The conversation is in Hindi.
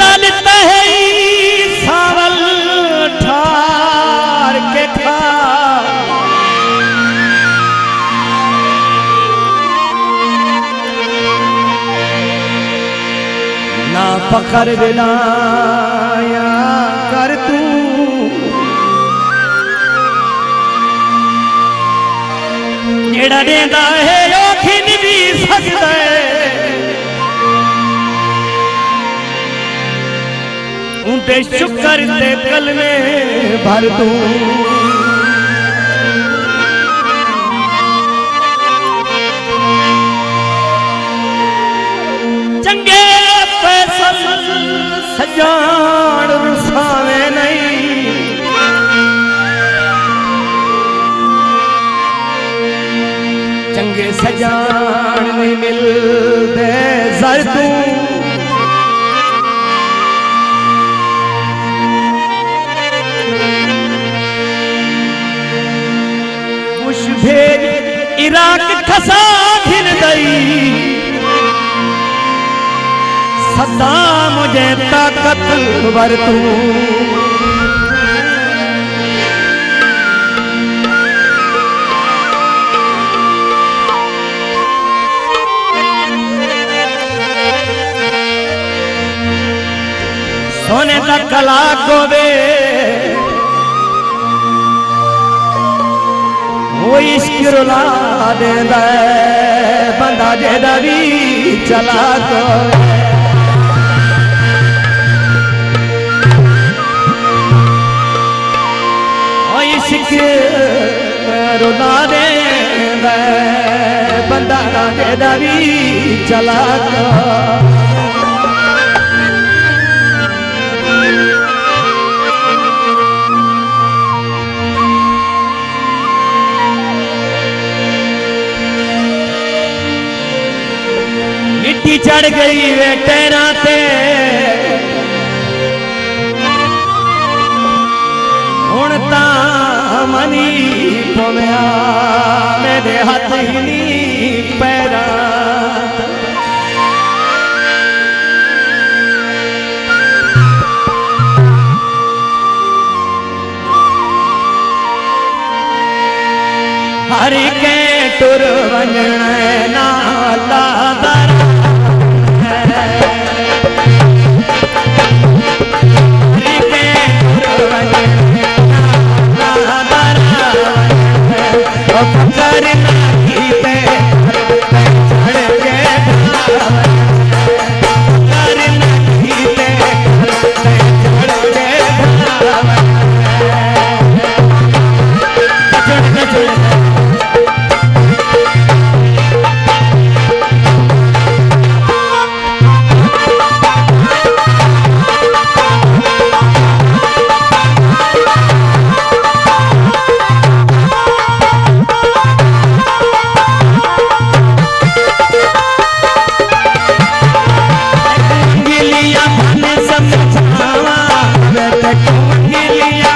लानत है ना पकड़ बिनाया कर तू। जेड़ा देंदा है ओखी नहीं सकदा बेशुक्र ते कल भर दूँ। चंगे फैसल सजान रुसावे नहीं। चंगे सजान नहीं मिलते, जर तूं इराक खसा गई। सदा मुझे ताकत वर तू सोने का कला को वो इश्क रुला देंदा बंदा जेदा भी चला तो इश्क रुला देंदा बंदा जेदा भी चला तो मिट्टी चढ़ गई वे टैना ते ਹੁਣ ਤਾਂ ਮਨੀ ਪਵਿਆ ਮੇਰੇ ਹੱਥ ਹੀ ਨਹੀਂ ਪੈਰਾਂ हरि के टुर वञण नाला दर लिया